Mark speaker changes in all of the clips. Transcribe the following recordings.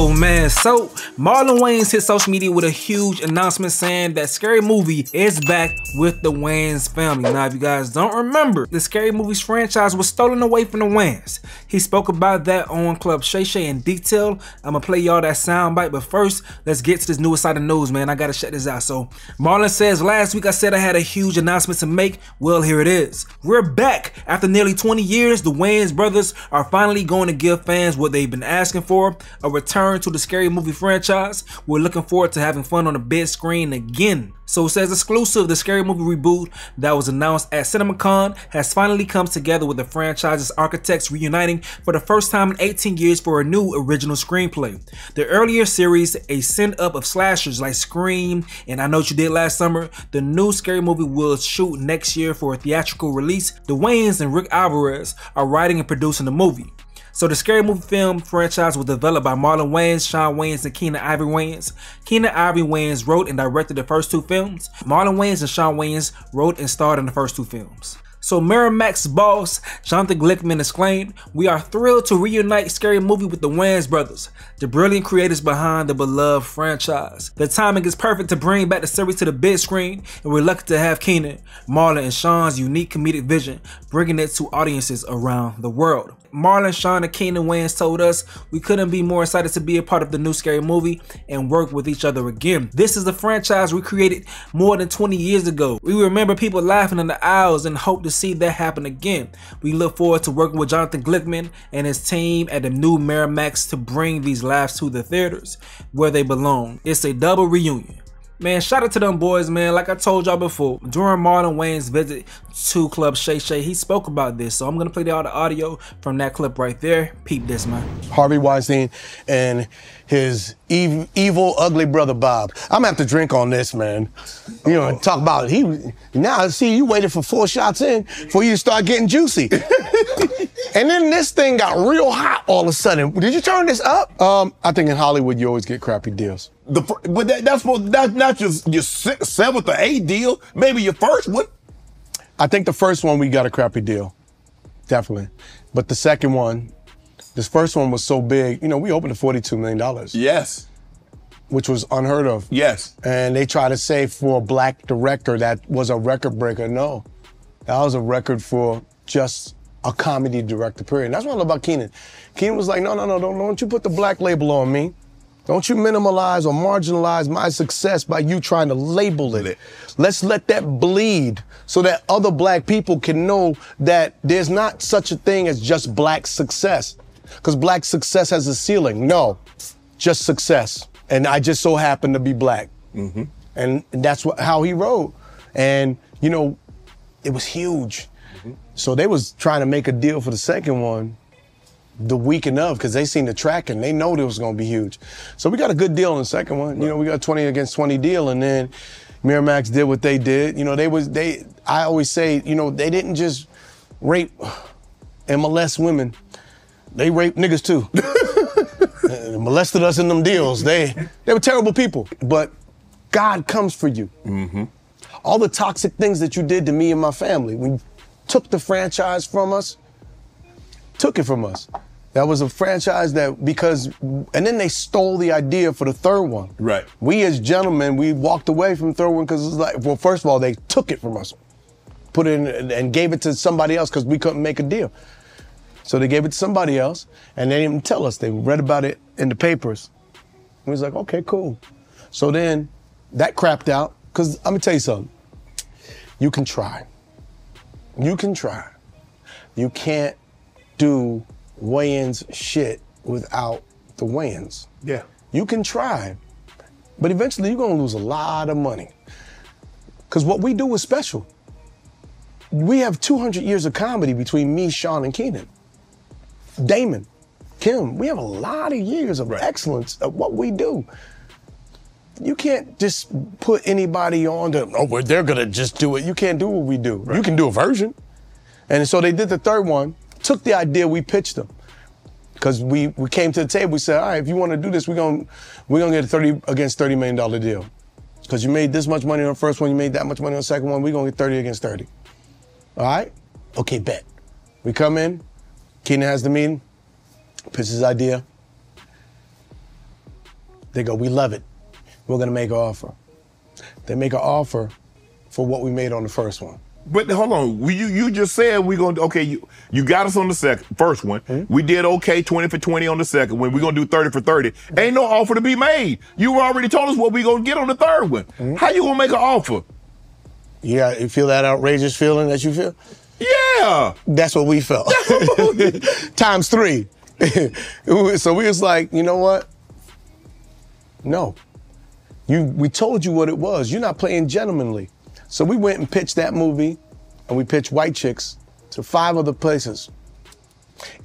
Speaker 1: Yo, man, so Marlon Wayans hit social media with a huge announcement saying that Scary Movie is back with the Wayans family. Now, if you guys don't remember, the Scary Movies franchise was stolen away from the Wayans. He spoke about that on Club Shay Shay in detail. I'm gonna play y'all that soundbite, but first, let's get to this newest side of news, man. I gotta check this out. So, Marlon says, last week I said I had a huge announcement to make. Well, here it is. We're back. After nearly 20 years, the Wayans brothers are finally going to give fans what they've been asking for, a return to the scary movie franchise. We're looking forward to having fun on the big screen again. So it says exclusive, the scary movie reboot that was announced at CinemaCon has finally come together with the franchise's architects reuniting for the first time in 18 years for a new original screenplay. The earlier series, a send up of slashers like Scream and I Know What You Did Last Summer, the new scary movie will shoot next year for a theatrical release. The Wayans and Rick Alvarez are writing and producing the movie. So the Scary Movie film franchise was developed by Marlon Wayans, Shawn Wayans, and Keenen Ivory Wayans. Keenen Ivory Wayans wrote and directed the first two films. Marlon Wayans and Shawn Wayans wrote and starred in the first two films. So Miramax boss Jonathan Glickman exclaimed, We are thrilled to reunite Scary Movie with the Wayans brothers, the brilliant creators behind the beloved franchise. The timing is perfect to bring back the series to the big screen, and we're lucky to have Keenen, Marlon, and Shawn's unique comedic vision, bringing it to audiences around the world. Marlon, Shawn, and Keenen Wayans told us we couldn't be more excited to be a part of the new Scary Movie and work with each other again. This is the franchise we created more than 20 years ago. We remember people laughing in the aisles and hope to see that happen again. We look forward to working with Jonathan Glickman and his team at the new Miramax to bring these laughs to the theaters where they belong. It's a double reunion. Man, shout out to them boys, man. Like I told y'all before, during Marlon Wayans' visit to Club Shay Shay, he spoke about this. So I'm gonna play all the audio from that clip right there. Peep this, man.
Speaker 2: Harvey Weinstein and his ev evil, ugly brother Bob. I'm gonna have to drink on this, man. You know, talk about it. He now see you waited for four shots in for you to start getting juicy. and then this thing got real hot all of a sudden. Did you turn this up? Um, I think in Hollywood you always get crappy deals.
Speaker 3: The, but that, that's supposed that's not your your seventh or eighth deal. Maybe your first one.
Speaker 2: I think the first one we got a crappy deal, definitely. But the second one, this first one was so big. You know, we opened at forty-two million dollars.
Speaker 3: Yes.
Speaker 2: Which was unheard of.
Speaker 3: Yes.
Speaker 2: And they try to say for a black director that was a record breaker. No, that was a record for just a comedy director. Period. And that's what I love about Keenen. Keenen was like, no, no, no, don't, don't you put the black label on me. Don't you minimalize or marginalize my success by you trying to label it. Let's let that bleed so that other black people can know that there's not such a thing as just black success. Because black success has a ceiling. No, just success. And I just so happen to be black.
Speaker 3: Mm-hmm.
Speaker 2: And that's what, how he wrote. And, you know, it was huge. Mm-hmm. So they was trying to make a deal for the second one the weekend of because they seen the track and they know it was going to be huge. So we got a good deal in the second one. Right. You know, we got 20 against 20 deal, and then Miramax did what they did. You know, they was they. I always say, you know, they didn't just rape and molest women. They raped niggas too. molested us in them deals. They they were terrible people. But God comes for you.
Speaker 3: Mm-hmm.
Speaker 2: All the toxic things that you did to me and my family, when took the franchise from us, took it from us. That was a franchise that because and then they stole the idea for the third one.
Speaker 3: Right.
Speaker 2: We as gentlemen, we walked away from the third one because it's like, well, first of all, they took it from us, put it in and gave it to somebody else because we couldn't make a deal. So they gave it to somebody else, and they didn't tell us. They read about it in the papers. We was like, okay, cool. So then that crapped out because I'm gonna tell you something. You can try. You can try. You can't do Wayans shit without the Wayans.
Speaker 3: Yeah.
Speaker 2: You can try, but eventually you're gonna lose a lot of money. Cause what we do is special. We have 200 years of comedy between me, Shawn, and Keenen. Damon, Kim, we have a lot of years of right. excellence of what we do. You can't just put anybody on to, oh, well, they're gonna just do it. You can't do what we do. Right. You can do a version. And so they did the third one, took the idea, we pitched them. Because we, we came to the table, we said, all right, if you want to do this, we're going we're gonna get a 30 against $30 million deal. Because you made this much money on the first one, you made that much money on the second one, we're going to get 30 against 30. All right? Okay, bet. We come in, Keenen has the meeting, pitches his idea. They go, we love it. We're gonna make an offer. They make an offer for what we made on the first one.
Speaker 3: But hold on, we, you you just said we're gonna okay. You you got us on the second first one.
Speaker 2: Mm-hmm.
Speaker 3: We did okay, twenty for twenty on the second one. We're gonna do thirty for thirty. Ain't no offer to be made. You already told us what we gonna get on the third one.
Speaker 2: Mm-hmm.
Speaker 3: How you gonna make an offer?
Speaker 2: Yeah, you feel that outrageous feeling that you feel?
Speaker 3: Yeah,
Speaker 2: That's what we felt. Times three. so we was like, you know what? No. You we told you what it was. You're not playing gentlemanly. So we went and pitched that movie and we pitched White Chicks to five other places.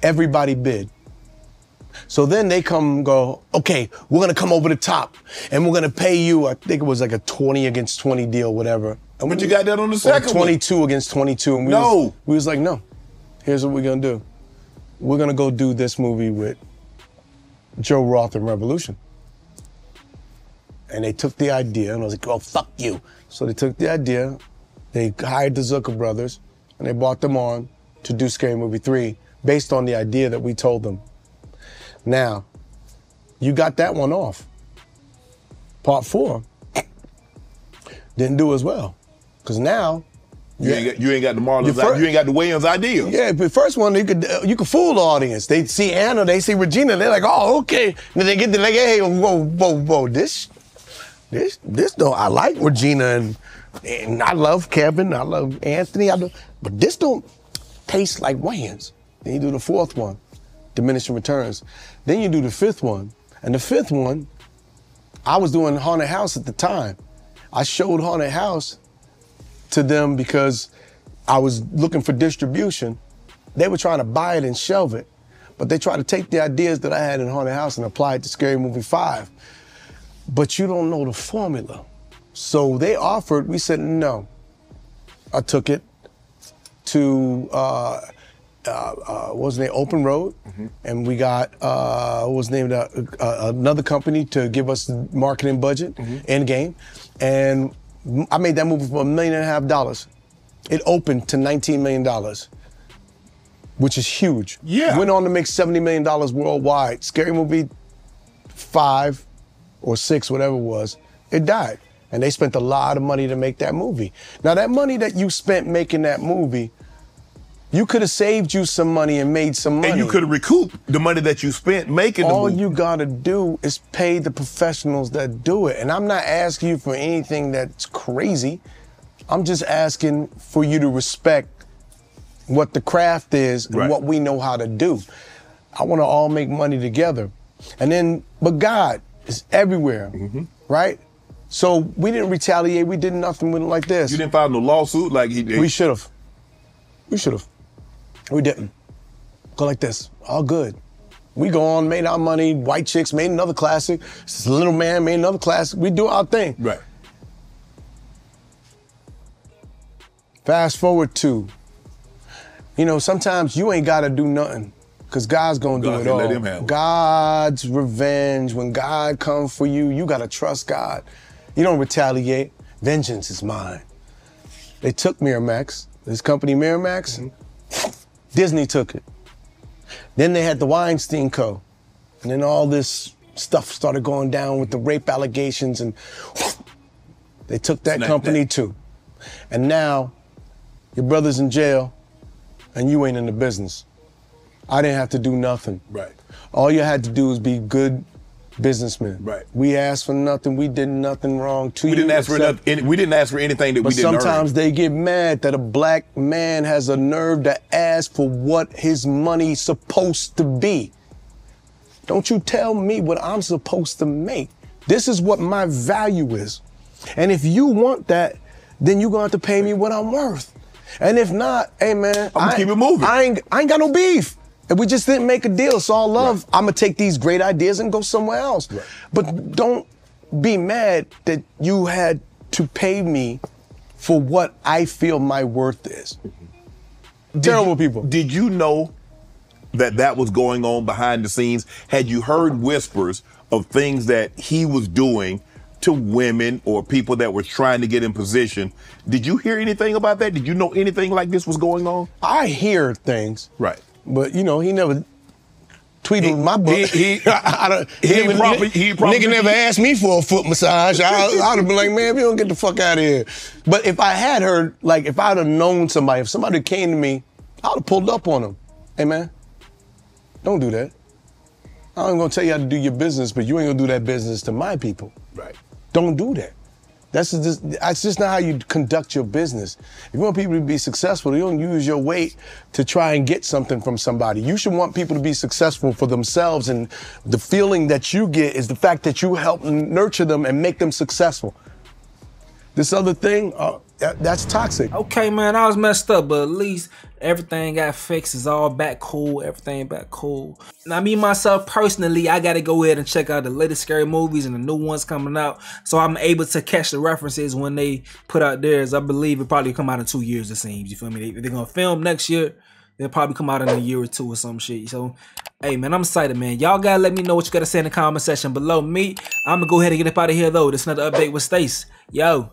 Speaker 2: Everybody bid. So then they come and go, okay, we're gonna come over the top and we're gonna pay you, I think it was like a 20 against 20 deal, whatever. And
Speaker 3: but
Speaker 2: we-
Speaker 3: you got that on the second one.
Speaker 2: 22 against 22. And we
Speaker 3: No.
Speaker 2: Was, we was like, no. Here's what we're gonna do. We're gonna go do this movie with Joe Roth and Revolution. And they took the idea, and I was like, oh, fuck you. So they took the idea, they hired the Zucker brothers, and they brought them on to do Scary Movie 3 based on the idea that we told them. Now, you got that one off. Part four didn't do as well. Because now,
Speaker 3: You ain't got you ain't got the Marlins.
Speaker 2: Your fir-
Speaker 3: you ain't got the Williams idea.
Speaker 2: yeah, but first one you could uh, you could fool the audience. They see Anna, they see Regina, they're like, oh, okay. And then they get to like, hey, whoa, whoa, whoa, this, this, this don't. I like Regina and and I love Kevin, I love Anthony, I do, but this don't taste like Wayans. Then you do the fourth one, diminishing returns. Then you do the fifth one, and the fifth one, I was doing haunted house at the time. I showed haunted house to them because I was looking for distribution. They were trying to buy it and shelve it, but they tried to take the ideas that I had in Haunted House and apply it to Scary Movie 5. But you don't know the formula. So they offered, we said no. I took it to, uh, uh, uh, what was the name? Open Road. And we got, uh, what was the name of uh, another company to give us the marketing budget, End game, And I made that movie for a million and a half dollars. It opened to $19 million, which is huge.
Speaker 3: Yeah.
Speaker 2: Went on to make $70 million worldwide. Scary Movie 5 or 6, whatever it was, it died. And they spent a lot of money to make that movie. Now, that money that you spent making that movie, you could have saved you some money and made some money.
Speaker 3: And you could have recouped the money that you spent making the
Speaker 2: All you gotta do is pay the professionals that do it. And I'm not asking you for anything that's crazy. I'm just asking for you to respect what the craft is and
Speaker 3: Right.
Speaker 2: what we know how to do. I wanna all make money together. And then, but God is everywhere,
Speaker 3: Mm-hmm.
Speaker 2: right? So we didn't retaliate. We did nothing with it like this.
Speaker 3: You didn't file no lawsuit like he did.
Speaker 2: We should have. We should have. We didn't. Go like this. All good. We go on, made our money. White chicks made another classic. This little man made another classic. We do our thing.
Speaker 3: right.
Speaker 2: Fast forward to, you know, sometimes you ain't gotta do nothing. Cause God's gonna do it all.
Speaker 3: let him have it.
Speaker 2: God's revenge. When God comes for you, you gotta trust God. You don't retaliate. Vengeance is mine. They took Miramax, this company Miramax.
Speaker 3: Mm-hmm.
Speaker 2: Disney took it. Then they had the Weinstein Co. And then all this stuff started going down with the rape allegations and they took that
Speaker 3: Snap
Speaker 2: company
Speaker 3: that.
Speaker 2: too. And now your brother's in jail and you ain't in the business. I didn't have to do nothing.
Speaker 3: Right.
Speaker 2: All you had to do was be good businessmen.
Speaker 3: Right.
Speaker 2: We asked for nothing. We did nothing wrong to
Speaker 3: We
Speaker 2: you.
Speaker 3: didn't ask for
Speaker 2: except-
Speaker 3: enough, any, we didn't ask for anything that
Speaker 2: but
Speaker 3: we didn't
Speaker 2: sometimes
Speaker 3: earn.
Speaker 2: they get mad that a black man has a nerve to ask for what his money's supposed to be. Don't you tell me what I'm supposed to make. This is what my value is. And if you want that, then you're gonna have to pay me what I'm worth. And if not, hey man,
Speaker 3: I'ma
Speaker 2: I
Speaker 3: keep it moving.
Speaker 2: I ain't I ain't got no beef. And we just didn't make a deal. So all love, I'm gonna take these great ideas and go somewhere else. But don't be mad that you had to pay me for what I feel my worth is. Terrible
Speaker 3: you-
Speaker 2: people.
Speaker 3: Did you know that that was going on behind the scenes? Had you heard whispers of things that he was doing to women or people that were trying to get in position? Did you hear anything about that? Did you know anything like this was going on?
Speaker 2: I hear things.
Speaker 3: Right.
Speaker 2: But you know, he never tweeted in my book.
Speaker 3: he- he-
Speaker 2: I, I don't,
Speaker 3: he
Speaker 2: never-
Speaker 3: probably- he probably-
Speaker 2: nigga never asked me for a foot massage. I, I'd have been like, man, we don't get the fuck out of here. But if I had heard, like, if I'd have known somebody, if somebody came to me, I'd have pulled up on them. Hey, man, don't do that. I'm gonna tell you how to do your business, but you ain't gonna do that business to my people.
Speaker 3: Right.
Speaker 2: Don't do that. That's just, that's just not how you conduct your business. If you want people to be successful, you don't use your weight to try and get something from somebody. You should want people to be successful for themselves, and the feeling that you get is the fact that you help nurture them and make them successful. This other thing, uh, that- that's toxic.
Speaker 1: Okay, man, I was messed up, but at least everything got fixed. It's all back cool. Everything back cool. Now, me myself personally, I gotta go ahead and check out the latest scary movies and the new ones coming out, so I'm able to catch the references when they put out theirs. I believe it probably come out in two years. It seems. You feel me? They, they're gonna film next year. They'll probably come out in a year or two or some shit. So, hey man, I'm excited, man. Y'all gotta let me know what you gotta say in the comment section below. Me, I'm gonna go ahead and get up out of here though. This is another update with Stace. Yo.